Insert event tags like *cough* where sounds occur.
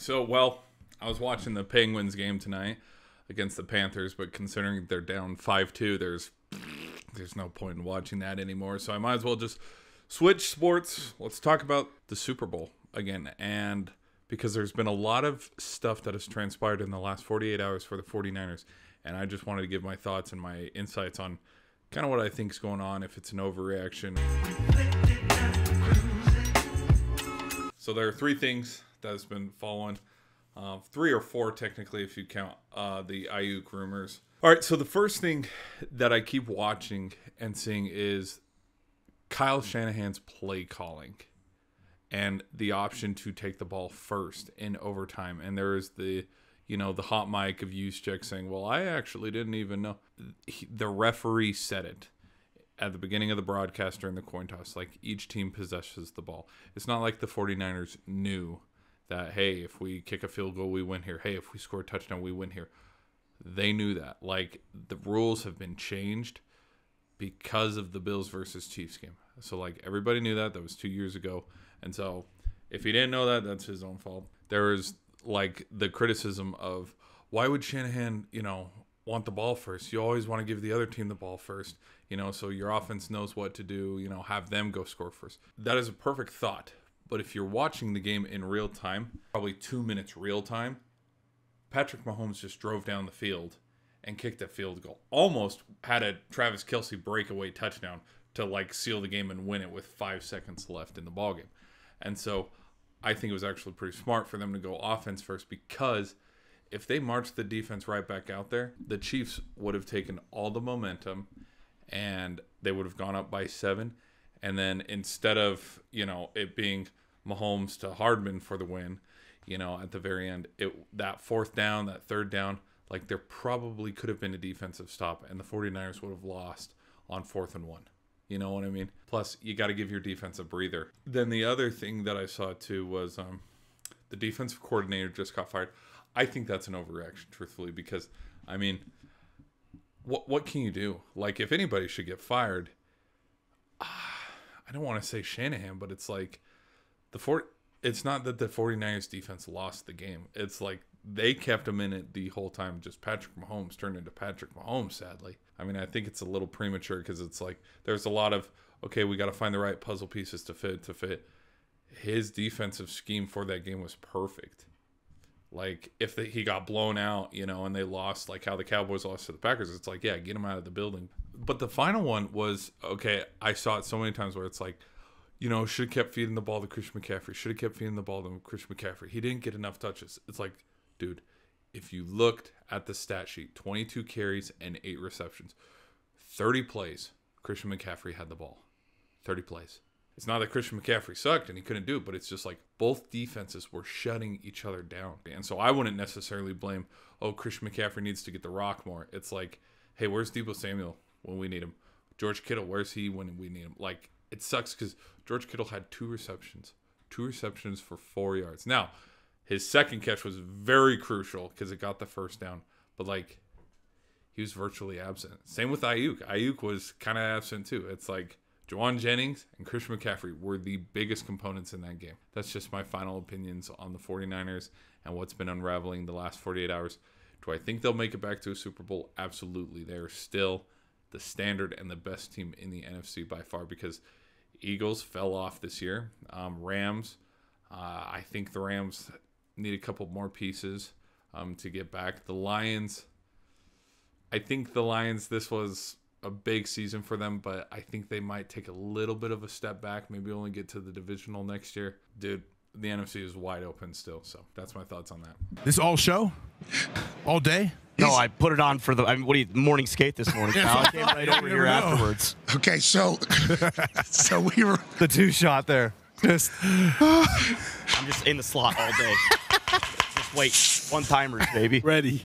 So, well, I was watching the Penguins game tonight against the Panthers, but considering they're down 5-2, there's there's no point in watching that anymore. So I might as well just switch sports. Let's talk about the Super Bowl again. And because there's been a lot of stuff that has transpired in the last 48 hours for the 49ers, and I just wanted to give my thoughts and my insights on kind of what I think is going on, if it's an overreaction. So there are three things that has been following. Uh, three or four, technically, if you count uh, the Aiyuk rumors. All right, so the first thing that I keep watching and seeing is Kyle Shanahan's play calling and the option to take the ball first in overtime. And there is the, you know, the hot mic of Juszczyk saying, well, I actually didn't even know. He, the referee said it at the beginning of the broadcast during the coin toss. Like each team possesses the ball. It's not like the 49ers knew that, hey, if we kick a field goal, we win here. Hey, if we score a touchdown, we win here. They knew that. Like the rules have been changed because of the Bills versus Chiefs game. So like everybody knew that. That was two years ago. And so if he didn't know that, that's his own fault. There is like the criticism of why would Shanahan, you know, want the ball first? You always want to give the other team the ball first, you know, so your offense knows what to do, you know, have them go score first. That is a perfect thought. But if you're watching the game in real time, probably two minutes real time, Patrick Mahomes just drove down the field and kicked a field goal. Almost had a Travis Kelce breakaway touchdown to like seal the game and win it with five seconds left in the ball game. And so I think it was actually pretty smart for them to go offense first because if they marched the defense right back out there, the Chiefs would have taken all the momentum and they would have gone up by seven. And then instead of, you know, it being Mahomes to Hardman for the win, you know, at the very end, it that fourth down, that third down, like there probably could have been a defensive stop and the 49ers would have lost on fourth and one. You know what I mean? Plus, you got to give your defense a breather. Then the other thing that I saw too was um, the defensive coordinator just got fired. I think that's an overreaction, truthfully, because I mean, what what can you do? Like, if anybody should get fired, I don't want to say Shanahan, but it's like the fort. It's not that the 49ers defense lost the game. It's like they kept him in it the whole time. Just Patrick Mahomes turned into Patrick Mahomes, sadly. I mean, I think it's a little premature because it's like there's a lot of okay, we got to find the right puzzle pieces to fit to fit. His defensive scheme for that game was perfect. Like if the, he got blown out, you know, and they lost, like how the Cowboys lost to the Packers, it's like yeah, get him out of the building. But the final one was okay. I saw it so many times where it's like, you know, should have kept feeding the ball to Christian McCaffrey. Should have kept feeding the ball to Christian McCaffrey. He didn't get enough touches. It's like, dude, if you looked at the stat sheet 22 carries and 8 receptions, 30 plays, Christian McCaffrey had the ball. 30 plays. It's not that Christian McCaffrey sucked and he couldn't do it, but it's just like both defenses were shutting each other down. And so I wouldn't necessarily blame, oh, Christian McCaffrey needs to get the rock more. It's like, hey, where's Deebo Samuel when we need him? George Kittle, where's he when we need him? Like, it sucks because George Kittle had two receptions, two receptions for four yards. Now, his second catch was very crucial because it got the first down, but like he was virtually absent. Same with Aiyuk. Aiyuk was kind of absent too. It's like Jauan Jennings and Christian McCaffrey were the biggest components in that game. That's just my final opinions on the 49ers and what's been unraveling the last 48 hours. Do I think they'll make it back to a Super Bowl? Absolutely. They're still the standard and the best team in the NFC by far because Eagles fell off this year. Um, Rams, uh, I think the Rams need a couple more pieces um, to get back. The Lions, I think the Lions, this was a big season for them, but I think they might take a little bit of a step back, maybe only get to the divisional next year. Dude, the NFC is wide open still, so that's my thoughts on that. This all show? All day? No, I put it on for the I mean, what do you morning skate this morning. Pal. I came right over *laughs* here afterwards. Okay, so *laughs* so we were The two shot there. Just *sighs* I'm just in the slot all day. just wait. One timers, baby. Ready.